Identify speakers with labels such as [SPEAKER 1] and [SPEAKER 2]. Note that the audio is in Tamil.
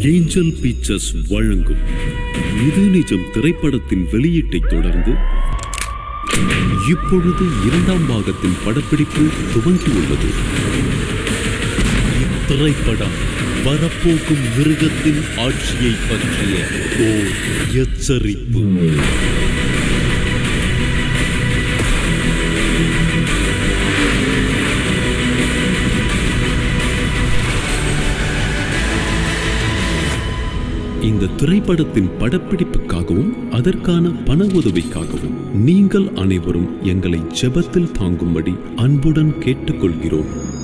[SPEAKER 1] ஏஞ்சல் பிக்சர்ஸ் வழங்கும் இது நிஜம் திரைப்படத்தின் வெளியீட்டை தொடர்ந்து இப்பொழுது இரண்டாம் பாகத்தின் படப்பிடிப்பு துவங்கியுள்ளது. இத்திரைப்படம் வரப்போகும் மிருகத்தின் ஆட்சியை பற்றிய ஓர் எச்சரிப்பு. இந்த திரைப்படத்தின் படப்பிடிப்புக்காகவும் அதற்கான பண உதவிக்காகவும் நீங்கள் அனைவரும் எங்களை ஜெபத்தில் தாங்கும்படி அன்புடன் கேட்டுக்கொள்கிறோம்.